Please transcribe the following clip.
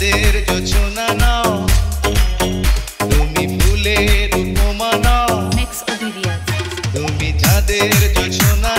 চাঁদের যোচনা নাও। তুমি ফুলের উপমা নাও। তুমি চাঁদের যোচনা